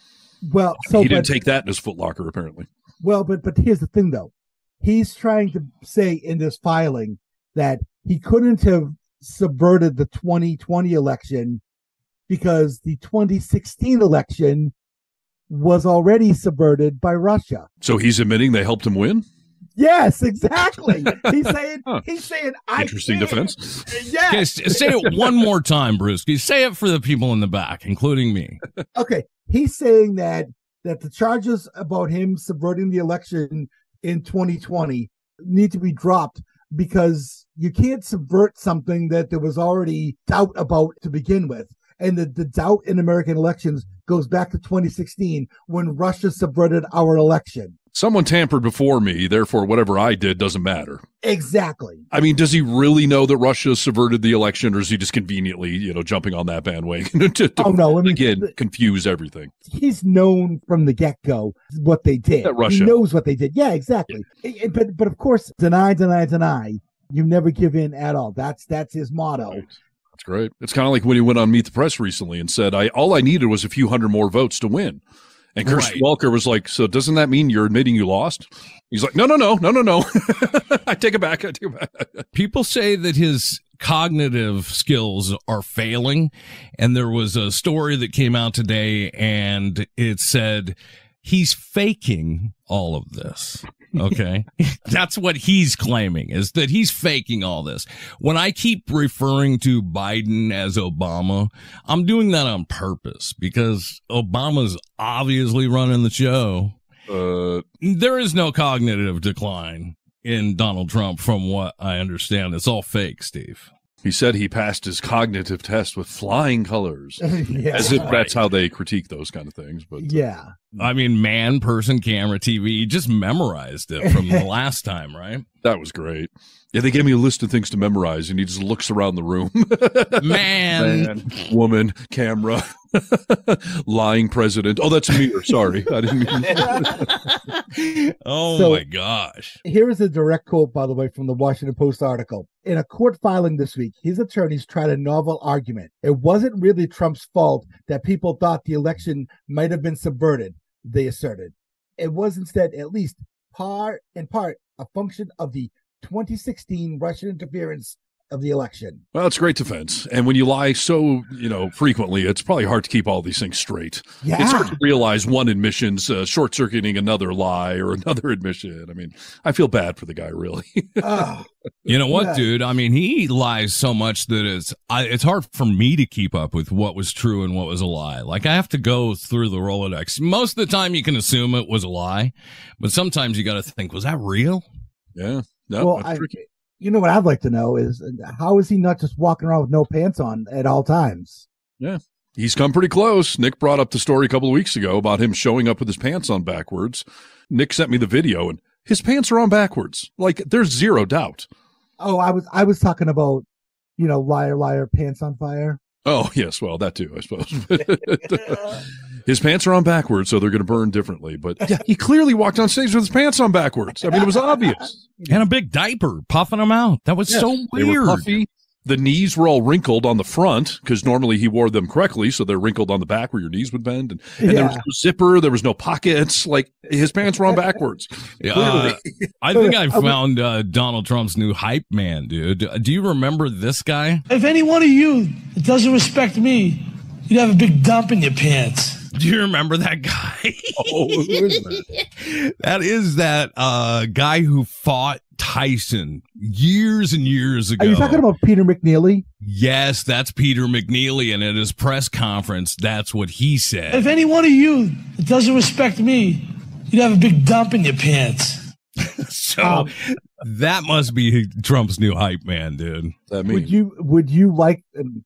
Well, so he didn't but, take that in his footlocker, apparently. well, but but here's the thing, though. He's trying to say in this filing that he couldn't have subverted the 2020 election because the 2016 election was already subverted by Russia. So he's admitting they helped him win? Yes, exactly. He's saying Huh. he's saying I Interesting can't. defense. Yes. Okay, say it one more time, Brewski. Say it for the people in the back, including me. Okay. He's saying that that the charges about him subverting the election in 2020 need to be dropped because you can't subvert something that there was already doubt about to begin with. And the, the doubt in American elections goes back to 2016 when Russia subverted our election. Someone tampered before me, therefore whatever I did doesn't matter. Exactly. I mean, does he really know that Russia subverted the election, or is he just conveniently, you know, jumping on that bandwagon to, to Oh, no, I mean, again confuse everything? He's known from the get go what they did. Russia- He knows what they did. Yeah, exactly. Eh, But but of course, deny, deny, deny. You never give in at all. That's that's his motto. That's great. It's kind of like when he went on Meet the Press recently and said, "I all I needed was a few hundred more votes to win." And Kristen Right. Welker was like, "So doesn't that mean you're admitting you lost?" He's like, "No, no, no, no, no, no. I take it back. I take it back." People say that his cognitive skills are failing. And there was a story that came out today and it said he's faking all of this. Okay. That's what he's claiming is that he's faking all this. When I keep referring to Biden as Obama, I'm doing that on purpose because Obama's obviously running the show. Uh, there is no cognitive decline in Donald Trump from what I understand. It's all fake, Steve. He said he passed his cognitive test with flying colors, Yeah. as if that's how they critique those kind of things. But uh, Yeah. I mean, man, person, camera, TV. You just memorized it from the last time, right? that was great. Yeah, they gave me a list of things to memorize, and he just looks around the room. Man. woman, camera, lying president. Oh, that's me. Sorry, I didn't mean. Oh So- my gosh. Here is a direct quote, by the way, from the Washington Post article. In a court filing this week, his attorneys tried a novel argument. It wasn't really Trump's fault that people thought the election might have been subverted, they asserted. It was instead, at least par in part, a function of the 2016 Russian interference of the election. Well, it's a great defense. And when you lie so, you know, frequently, it's probably hard to keep all these things straight. Yeah. It's hard to realize one admission's uh, short circuiting another lie or another admission. I mean, I feel bad for the guy, really. Ah, You know what, Yeah. dude? I mean, he lies so much that it's I, it's hard for me to keep up with what was true and what was a lie. Like I have to go through the Rolodex. Most of the time, you can assume it was a lie, but sometimes you got to think, was that real? yeah. No, well, that's I, tricky. you know what I'd like to know is how is he not just walking around with no pants on at all times? Yeah. He's come pretty close. Nick brought up the story a couple of weeks ago about him showing up with his pants on backwards. Nick sent me the video and his pants are on backwards. Like there's zero doubt. Oh, I was I was talking about, you know, liar, liar, pants on fire. Oh, yes. Well, that too, I suppose. his pants are on backwards, so they're going to burn differently. But yeah, he clearly walked on stage with his pants on backwards. I mean, it was obvious. And a big diaper puffing him out. That was Yes, so They were weird. puffy. The knees were all wrinkled on the front because normally he wore them correctly, so they're wrinkled on the back where your knees would bend. And, and there was no zipper, there was no pockets. Like his pants were on backwards. Yeah, uh, I think I I found uh, Donald Trump's new hype man, dude. Do you remember this guy? If any one of you doesn't respect me, you'd have a big dump in your pants. Do you remember that guy? oh, who is that? that is that uh, guy who fought Tyson years and years ago. Are you talking about Peter McNeely? Yes, that's Peter McNeely, and at his press conference, that's what he said. If any one of you doesn't respect me, you'd have a big dump in your pants. So Um, that must be Trump's new hype man, dude. That Would you would you like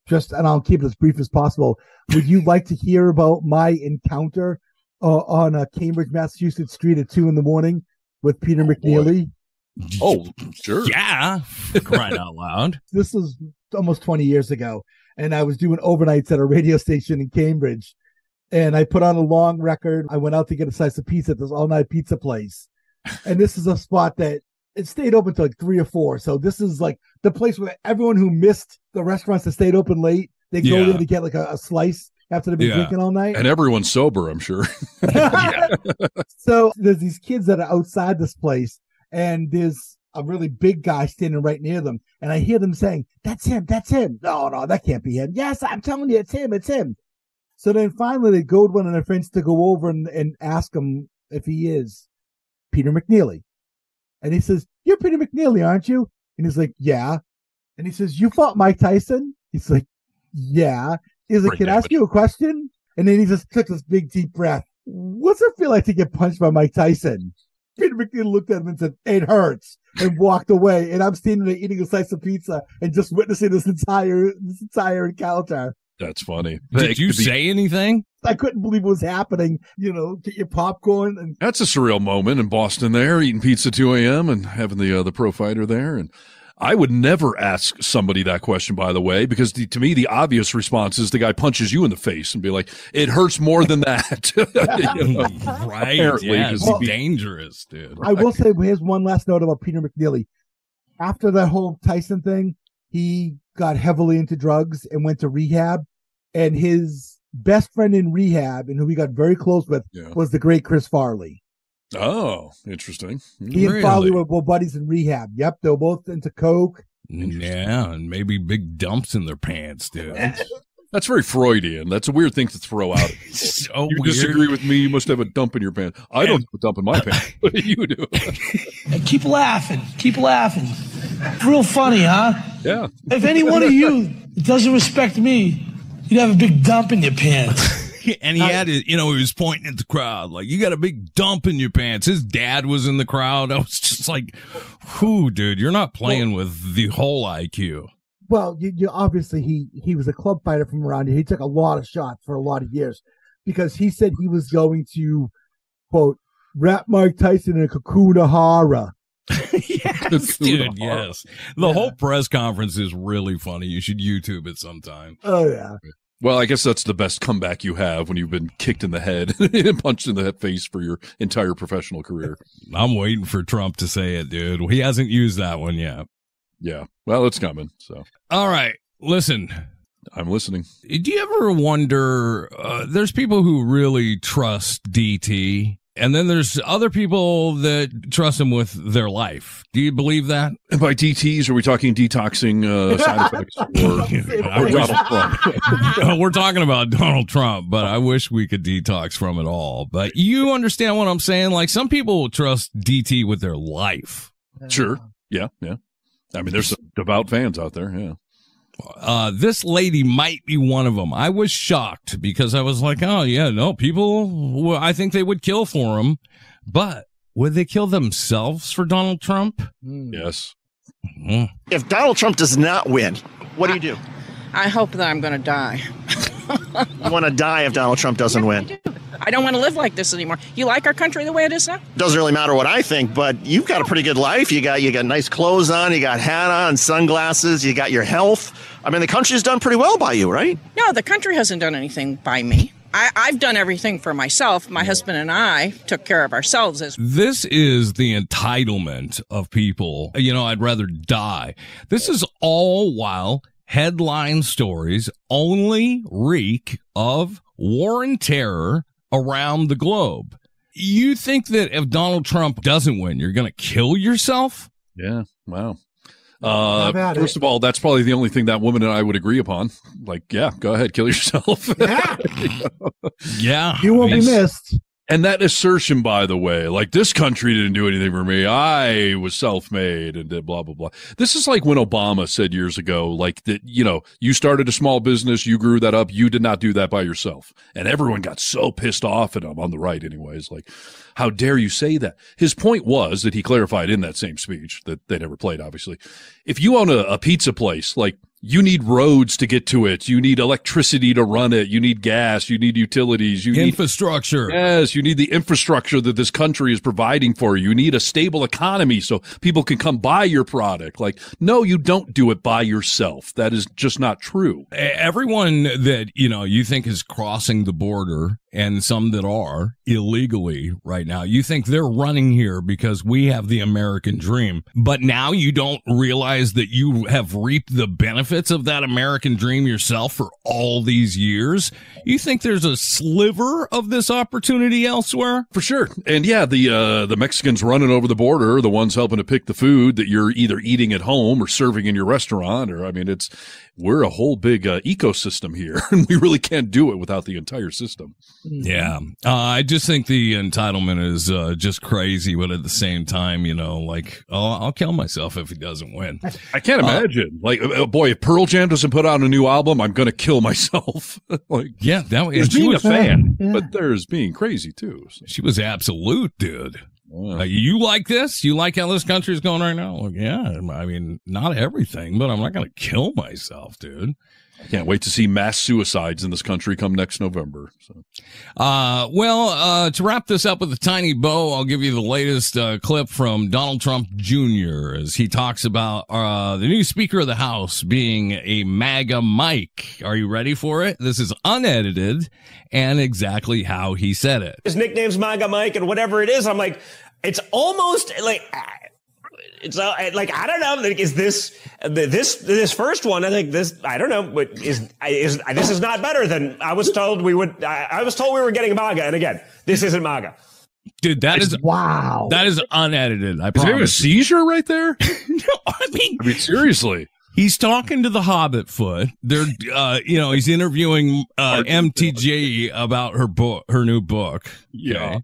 just and I'll keep it as brief as possible. Would you like to hear about my encounter uh, on a Cambridge, Massachusetts street at two in the morning with Peter McNeely? Oh, sure. Yeah, for crying out loud. This was almost twenty years ago, and I was doing overnights at a radio station in Cambridge, and I put on a long record. I went out to get a slice of pizza at this all night pizza place, and this is a spot that it stayed open till like three or four. So this is like the place where everyone who missed the restaurants that stayed open late, they go Yeah. there to get like a, a slice after they've been Yeah. drinking all night. And everyone's sober, I'm sure. So there's these kids that are outside this place, and there's a really big guy standing right near them, and I hear them saying, "That's him, that's him." No, no, that can't be him. Yes, I'm telling you, it's him, it's him. So then finally, they go to one of their friends to go over and, and ask him if he is Peter McNeely, and he says, "You're Peter McNeely, aren't you?" And he's like, "Yeah," and he says, "You fought Mike Tyson?" He's like, "Yeah." He's like, "Can I ask you a question?" And then he just took this big deep breath. What's it feel like to get punched by Mike Tyson? Peter McNeely looked at him and said, "It hurts," and walked away. And I'm standing there eating a slice of pizza and just witnessing this entire this entire encounter. That's funny. Did you say anything? I couldn't believe what was happening. You know, get your popcorn and That's a surreal moment in Boston. There, eating pizza 2 a.m. and having the uh, the pro fighter there, and I would never ask somebody that question. By the way, because the, to me the obvious response is the guy punches you in the face and be like, "It hurts more than that." Know? right. Apparently, yeah, 'cause it's he- dangerous, dude. I will say here's one last note about Peter McNeely. After that whole Tyson thing, he got heavily into drugs and went to rehab. And his best friend in rehab and who he got very close with Yeah. was the great Chris Farley. Oh, interesting. He and Farley were, were buddies in rehab. Yep, they were both into coke. Yeah, and maybe big dumps in their pants, dude. That's very Freudian. That's a weird thing to throw out. so you weird. disagree with me? You must have a dump in your pants. I don't have a dump in my pants. What do you do? And keep laughing. Keep laughing. Real funny, huh? Yeah. If any one of you doesn't respect me, you'd have a big dump in your pants. and he had it, you know, he was pointing at the crowd like, you got a big dump in your pants. His dad was in the crowd. I was just like, whoo, dude, you're not playing with the whole IQ. Well, you, you obviously he he was a club fighter from around here. He took a lot of shots for a lot of years because he said he was going to quote wrap Mike Tyson in a cocoon of horror. yes, dude, yes. The whole press conference is really funny. You should YouTube it sometime. Oh yeah. Well, I guess that's the best comeback you have when you've been kicked in the head and punched in the face for your entire professional career. I'm waiting for Trump to say it, dude. He hasn't used that one yet. Yeah. Well, it's coming. So All right. Listen, I'm listening. do you ever wonder? Uh, there's people who really trust DT, and then there's other people that trust him with their life. Do you believe that? And by DTs, are we talking detoxing uh, side effects or, or wish- Donald Trump? We're talking about Donald Trump, but I wish we could detox from it all. But you understand what I'm saying? Like some people will trust DT with their life. Sure. Yeah. Yeah. I mean, there's some devout fans out there. Yeah. Uh, this lady might be one of them. I was shocked because I was like, oh yeah, no, people, well, I think they would kill for him, but would they kill themselves for Donald Trump? Yes. Mm. If Donald Trump does not win, what do you do? I hope that I'm going to die. You want to die if Donald Trump doesn't win. I don't want to live like this anymore. You like our country the way it is now? Doesn't really matter what I think, but you've got a pretty good life. You got you got nice clothes on, you got hat on, sunglasses, you got your health. I mean, the country's done pretty well by you, right? No, the country hasn't done anything by me. I, I've done everything for myself. My husband and I took care of ourselves as This is the entitlement of people. You know, I'd rather die. This is all while headline stories only reek of war and terror around the globe. You think that if Donald Trump doesn't win, you're going to kill yourself? Yeah. Wow. Uh, first it. of all, that's probably the only thing that woman and I would agree upon. Like, yeah, go ahead, kill yourself. Yeah. You won't be missed. And that assertion, by the way, like this country didn't do anything for me. I was self-made and did blah, blah, blah. This is like when Obama said years ago, like that, you know, you started a small business, you grew that up. You did not do that by yourself. And everyone got so pissed off at him on the right anyways. Like, how dare you say that? His point was that he clarified in that same speech that they never played, obviously. If you own a, a pizza place, like you need roads to get to it. You need electricity to run it. You need gas. You need utilities. You need Infrastructure. Yes, you need the infrastructure that this country is providing for you. You need a stable economy so people can come buy your product. Like, no, you don't do it by yourself. That is just not true. Everyone that, you know, you think is crossing the border and some that are illegally right now, you think they're running here because we have the American dream. But now you don't realize that you have reaped the benefits of that American dream yourself for all these years. You think there's a sliver of this opportunity elsewhere? For sure. And yeah, the uh the Mexicans running over the border the ones helping to pick the food that you're either eating at home or serving in your restaurant or I mean it's we're a whole big uh, ecosystem here and we really can't do it without the entire system. Yeah. Uh, I just think the entitlement is uh, just crazy, but at the same time, you know, like, oh, I'll kill myself if he doesn't win. I can't imagine. like uh, boy, if Pearl Jam doesn't put out a new album, I'm going to kill myself. like Yeah, that there's she being a was fan, Yeah. but there's being crazy too. So, She was absolute, dude. Uh, you like this? You like how this country is going right now? Like, yeah, I mean, not everything, but I'm not going to kill myself, dude. I can't wait to see mass suicides in this country come next November. So. Uh, well, uh, to wrap this up with a tiny bow, I'll give you the latest uh, clip from Donald Trump Jr. as he talks about uh, the new Speaker of the House being a MAGA Mike. Are you ready for it? This is unedited and exactly how he said it. His nickname's MAGA Mike, and whatever it is, I'm like, it's almost like it's uh, like I don't know. Like, is this this this first one? I think this. I don't know. But is is this is not better than I was told we would. I, I was told we were getting MAGA, and again, this isn't MAGA. Dude, that is wow. That is unedited. I Is there a seizure right there? no, I mean, I mean, seriously. He's talking to the Hobbit foot. They're, uh, you know, he's interviewing uh, MTG about her book, her new book. Yeah.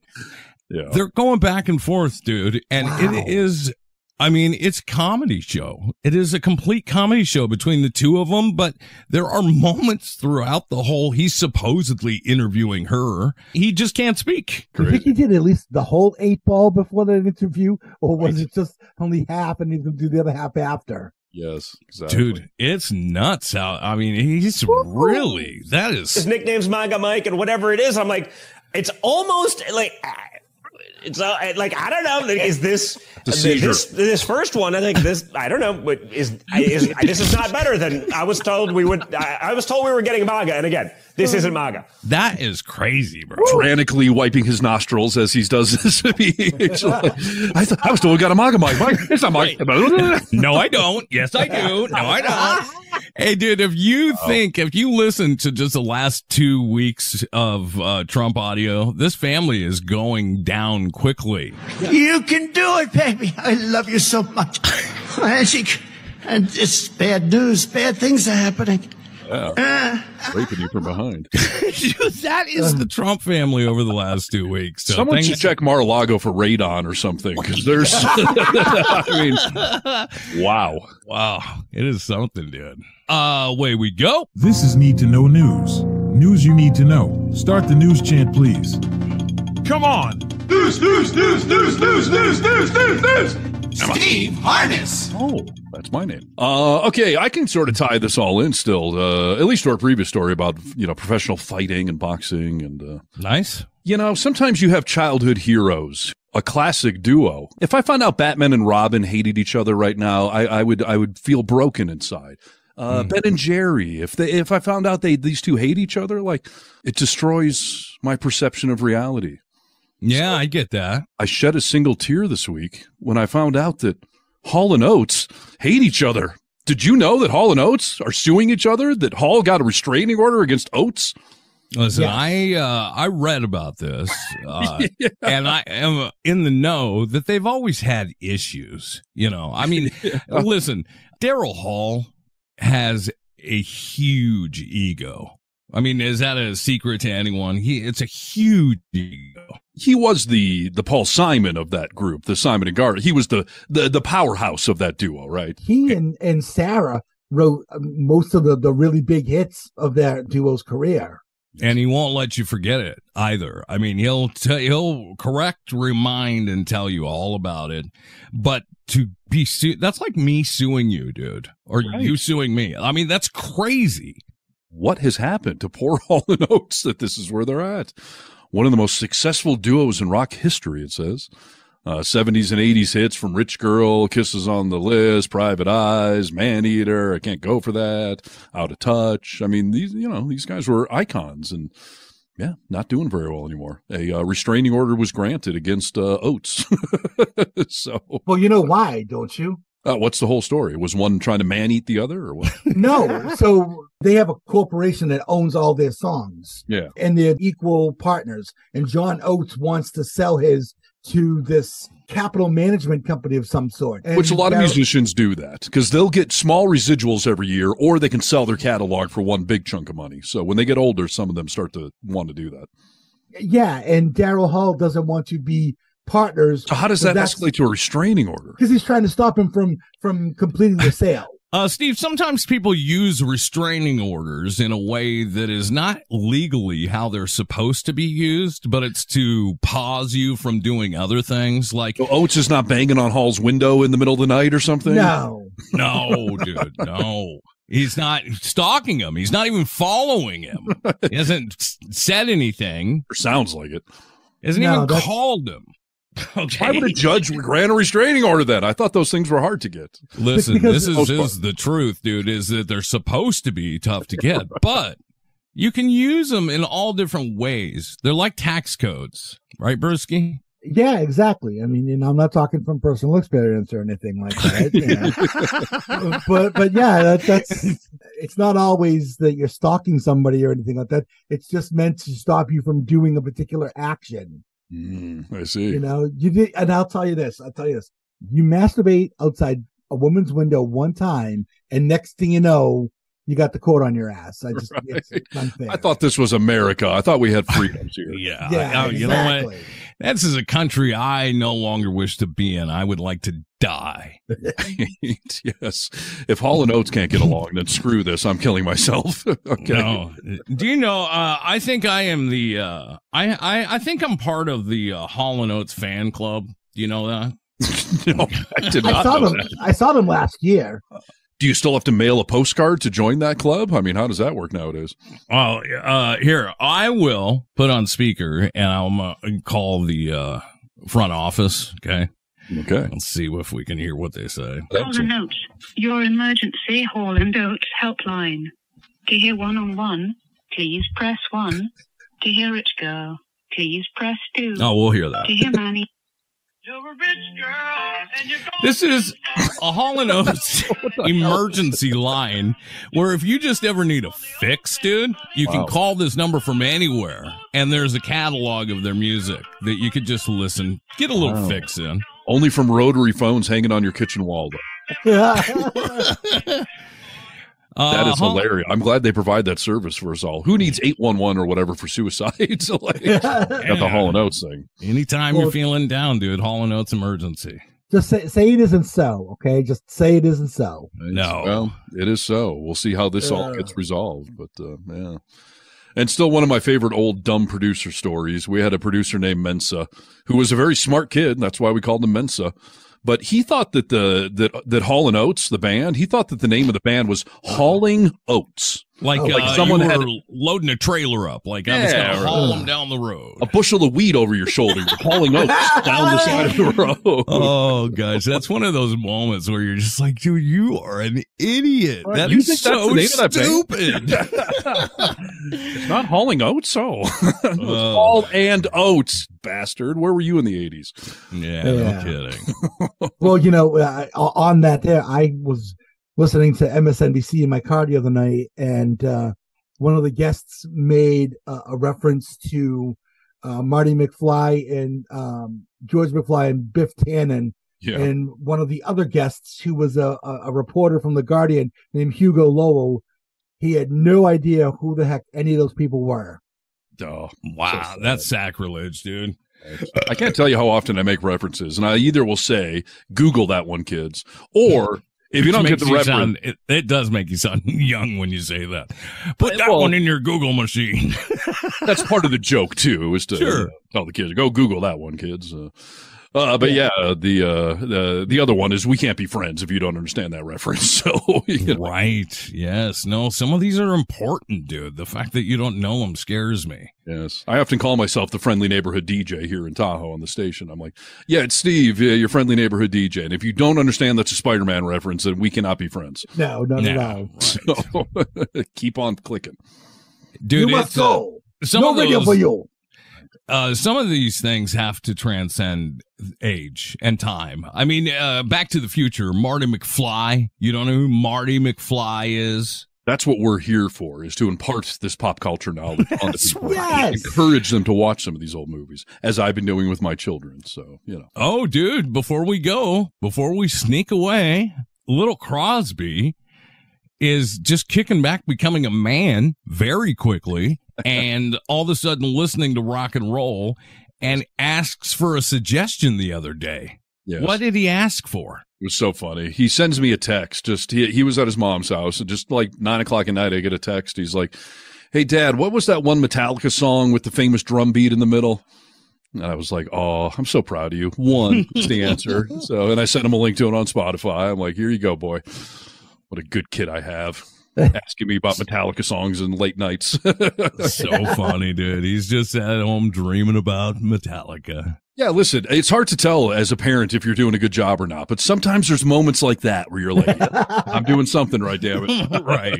Yeah. They're going back and forth, dude, and Wow. it is. I mean, it's comedy show. It is a complete comedy show between the two of them, but there are moments throughout the whole, he's supposedly interviewing her. He just can't speak. Do you think he did at least the whole eight ball before the interview, or was it just only half and he's going to do the other half after? Yes, exactly. Dude, it's nuts out. I mean, he's really, that is. His nickname's MAGA Mike, and whatever it is, I'm like, it's almost like. It's uh, like I don't know. Like, is this this this first one? I think this I don't know. But is, is this is not better than I was told we would? I, I was told we were getting MAGA, and again, this isn't MAGA. That is crazy, bro. Frantically wiping his nostrils as he does this speech. I, th- I was told we got a MAGA mic. Mike, it's not Mike. no, I don't. Yes, I do. No, I don't. Hey, dude, if you think, if you listen to just the last two weeks of uh, Trump audio, this family is going down quickly. You can do it, baby. I love you so much. Magic. And it's bad news. Bad things are happening. Yeah. Raping you from behind. That is the Trump family over the last two weeks. So Someone things- should check Mar-a-Lago for radon or something because there's. I mean, wow. Wow. It is something, dude. Uh, away we go. This is Need to Know News. News you need to know. Start the news chant, please. Come on. News, news, news, news, news, news, news, news, news. Steve Harness. Oh, that's my name. Uh, okay, I can sort of tie this all in still, uh, at least to our previous story about, you know, professional fighting and boxing and, uh, Nice. you know, sometimes you have childhood heroes, a classic duo. If I found out Batman and Robin hated each other right now, I, I would, I would feel broken inside. Uh, Ben and Jerry, if they, if I found out they, these two hate each other, like it destroys my perception of reality. Yeah, I get that. I shed a single tear this week when I found out that Hall and Oates hate each other. Did you know that Hall and Oates are suing each other? That Hall got a restraining order against Oates? Listen, Yeah. I uh, I read about this, uh, and I am in the know that they've always had issues. You know, I mean, listen, Daryl Hall has a huge ego. I mean, is that a secret to anyone? He it's a huge ego. He was the the Paul Simon of that group, the Simon and Garrett. He was the the, the powerhouse of that duo, right? He and, and Sara wrote uh, most of the, the really big hits of their duo's career. and he won't let you forget it either. I mean, he'll t- he'll correct, remind, and tell you all about it. But to be su- that's like me suing you, dude, or you suing me. I mean, that's crazy. What has happened to poor Hall and Oates that this is where they're at? One of the most successful duos in rock history, it says. Uh, 70s and 80s hits from Rich Girl, Kisses on the List, Private Eyes, Man Eater, I Can't Go For That, Out of Touch. I mean, these, you know, these guys were icons and yeah, not doing very well anymore. A uh, restraining order was granted against uh, Oates. so, Well, you know why, don't you? Uh, what's the whole story? Was one trying to man eat the other or what? No. so they have a corporation that owns all their songs. yeah. and they're equal partners. And John Oates wants to sell his to this capital management company of some sort. And Which a lot of musicians do that because they'll get small residuals every year or they can sell their catalog for one big chunk of money. So when they get older, some of them start to want to do that. Yeah, and Daryl Hall doesn't want to be partners. So how does that escalate to a restraining order? Because he's trying to stop him from from completing the sale. Uh, Steve, sometimes people use restraining orders in a way that is not legally how they're supposed to be used, but it's to pause you from doing other things. Like, So Oates is not banging on Hall's window in the middle of the night or something. No. no, dude, no. He's not stalking him. He's not even following him. He hasn't said anything. Or sounds like it. Hasn't No, even called him. Okay. Why would a judge grant a restraining order then? I thought those things were hard to get. Listen, because- this is, Most is the truth, dude, is that they're supposed to be tough to get, but you can use them in all different ways. They're like tax codes, right, Brewski? Yeah, exactly. I mean, you know, I'm not talking from personal experience or anything like that. you know. but but yeah, that, that's it's not always that you're stalking somebody or anything like that. It's just meant to stop you from doing a particular action. Mm, I see. You know, you did, and I'll tell you this. I'll tell you this. You masturbate outside a woman's window one time, and next thing you know, you got the coat on your ass. I just, it's, it's unfair. I thought this was America. I thought we had freedoms here. Yeah. Yeah, Oh, you know what? Exactly. This is a country I no longer wish to be in. I would like to die. yes. If Hall and Oates can't get along, then screw this. I'm killing myself. okay. No. Do you know? Uh, I think I am the. Uh, I, I I think I'm part of the uh, Hall and Oates fan club. Do you know that? no, I did I not saw know them. that. I saw them last year. Do you still have to mail a postcard to join that club? I mean, how does that work nowadays? Oh, uh, here I will put on speaker and I'll uh, call the uh, front office. Okay. Okay. Let's see if we can hear what they say. Hall and Oates, your emergency Hall and Oates helpline. To hear one on one, please press one. To hear it go, please press two. Oh, we'll hear that. To hear Manny. This is a Hall and Oates emergency line where if you just ever need a fix, dude, you can call this number from anywhere and there's a catalog of their music that you could just listen, get a little Wow. fix in. Only from rotary phones hanging on your kitchen wall. though. That Uh, is Hall- hilarious. I'm glad they provide that service for us all. Who needs 811 or whatever for suicide? So, like, got the Hall and Oates thing. Anytime Well- you're feeling down, dude, Hall and Oates emergency. Just say say it isn't so. Okay, just say it isn't so. No. Well, it is so. We'll see how this all Uh. gets resolved. But uh, yeah. And still one of my favorite old dumb producer stories. We had a producer named Mensa who was a very smart kid. And that's why we called him Mensa. But he thought that the that that Hall and Oates, the band, he thought that the name of the band was Hauling Oats. Like, Oh, uh, someone you were had loading a trailer up. Like I was Yeah, going to right. haul them down the road. a bushel of weed over your shoulder. You're hauling oats down the side of the road. Oh gosh, that's one of those moments where you're just like, dude, you are an idiot. Right, That you is think that's so the name of that band? stupid. It's not hauling oats, oh. It was Oh. And Oats, bastard. Where were you in the 80s? yeah, Yeah. no kidding. well, you know, uh, on that there, I was listening to MSNBC in my car the other night, and uh, one of the guests made a, a reference to uh, Marty McFly and um, George McFly and Biff Tannen. Yeah. And one of the other guests, who was a, a, a reporter from The Guardian named Hugo Lowell, he had no idea who the heck any of those people were. Oh, Wow, that's sacrilege, dude. I can't tell you how often I make references, and I either will say, Google that one, kids, or if you don't get the reference, sound- it, it does make you sound young when you say that. Put that Well- one in your Google machine. that's part of the joke too, is to Sure. tell the kids, go Google that one, kids. Uh, uh, but yeah, the uh, the the other one is we can't be friends if you don't understand that reference. So you know, Right. Yes. No, some of these are important, dude. The fact that you don't know them scares me. Yes. I often call myself the friendly neighborhood DJ here in Tahoe on the station. I'm like, yeah, it's Steve, yeah, your friendly neighborhood DJ. And if you don't understand that's a Spider Man reference, then we cannot be friends. No, no, no, No. no. So keep on clicking. Dude, you must it's, uh, go. some no of radio those- for you. Uh, some of these things have to transcend age and time. I mean, uh, Back to the Future, Marty McFly. You don't know who Marty McFly is? That's what we're here for, is to impart this pop culture knowledge on people. right. Encourage them to watch some of these old movies, as I've been doing with my children. So, you know. Oh, dude, before we go, before we sneak away, little Crosby is just kicking back, becoming a man very quickly, and all of a sudden listening to rock and roll and asks for a suggestion the other day. Yes. What did he ask for? It was so funny. He sends me a text. Just he he was at his mom's house, and just like nine o'clock at night, I get a text. He's like, "Hey, Dad, what was that one Metallica song with the famous drum beat in the middle?" And I was like, "Oh, I'm so proud of you." One is the answer. so, and I sent him a link to it on Spotify. I'm like, "Here you go, boy. What a good kid I have." Asking me about Metallica songs and late nights. so funny, dude. He's just at home dreaming about Metallica. Yeah, listen, it's hard to tell as a parent if you're doing a good job or not, but sometimes there's moments like that where you're like, I'm doing something right, damn it. right.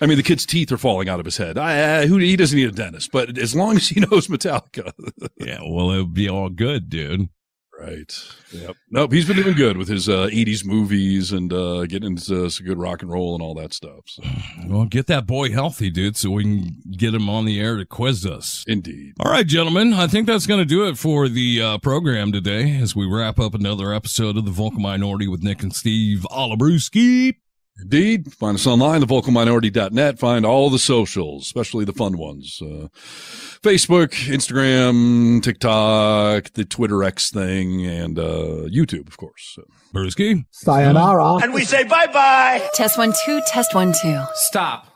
I mean, the kid's teeth are falling out of his head. I, I, who, he doesn't need a dentist, but as long as he knows Metallica. yeah, well, it'll be all good, dude. Right. Yep. Nope. He's been doing good with his uh, 80s movies and uh, getting into some good rock and roll and all that stuff. So. Well, get that boy healthy, dude, so we can get him on the air to quiz us. Indeed. All right, gentlemen. I think that's going to do it for the uh, program today as we wrap up another episode of The Vocal Minority with Nick and Steve Olabruski. Indeed. Find us online, thevocalminority.net. Find all the socials, especially the fun ones. Uh, Facebook, Instagram, TikTok, the Twitter X thing, and uh, YouTube, of course. So. Brewski. Sayonara. And we say bye bye. Test one, two, test one, two. Stop.